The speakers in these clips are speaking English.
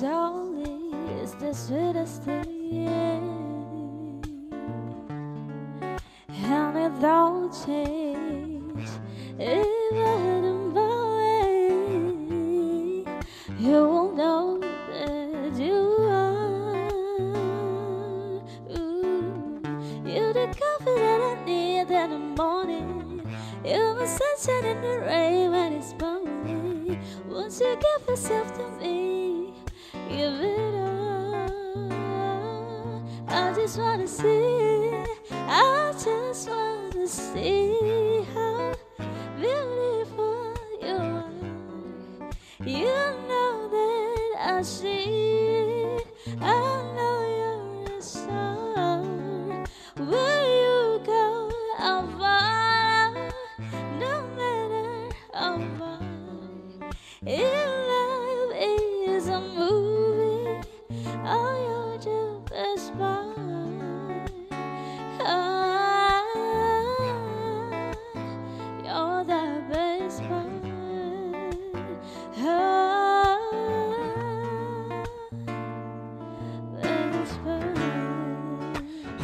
the sweetest thing, and it don't change even in my way. You will know that you are. Ooh, you're the coffee that I need in the morning. You're my sunshine in the rain when it's pouring. Won't you give yourself to me? Just wanna see. I just wanna see how beautiful you are. You know that I see.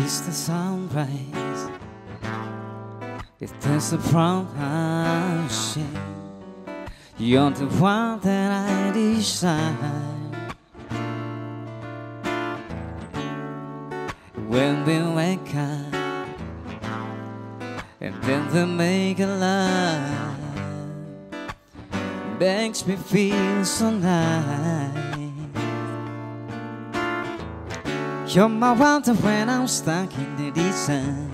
It's the sunrise. It's the surprise. You're the one that I desire. When we wake up, and then we make a love, makes me feel so nice. You're my wonder when I'm stuck in the desert.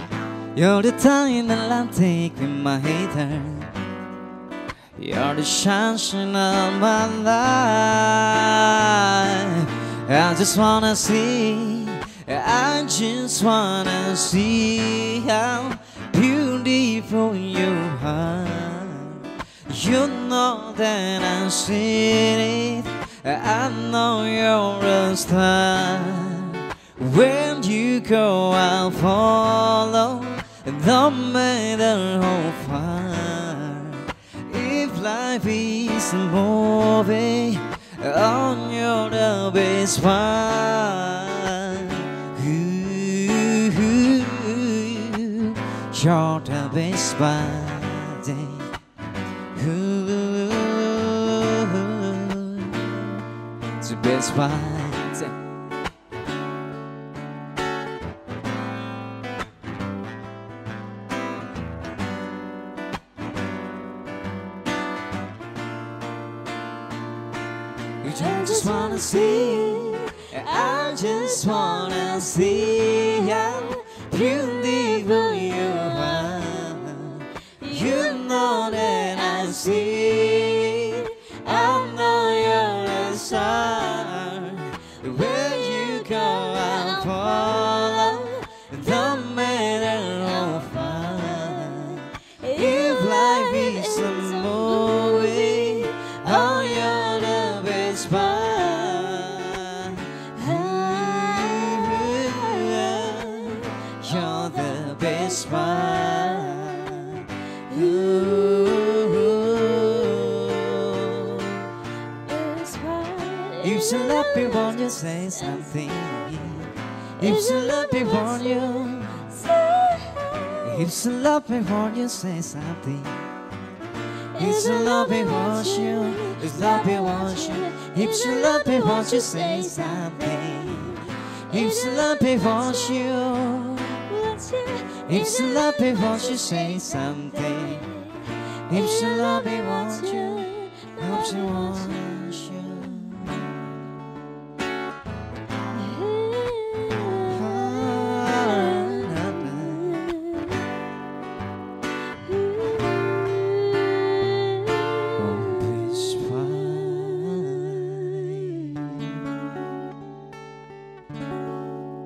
You're the time take with my hater. You're the sunshine of my life. I just wanna see, I just wanna see how beautiful you are. You know that I see it. I know you're a star. Go, I'll follow. the matter how far. If life is moving on your the best one. Ooh, you're the best one. Ooh, the best one. I just wanna see, I just wanna see beautiful you You're the best part. Ooh. You love me, won't you say something? If you love me, won't you? If you love me, won't you say something? If you love me, won't you? If love me, won't you? If you love me, won't you say something? If you love me, won't you? If she love me, won't you say something? If she love me, won't you? Don't you want?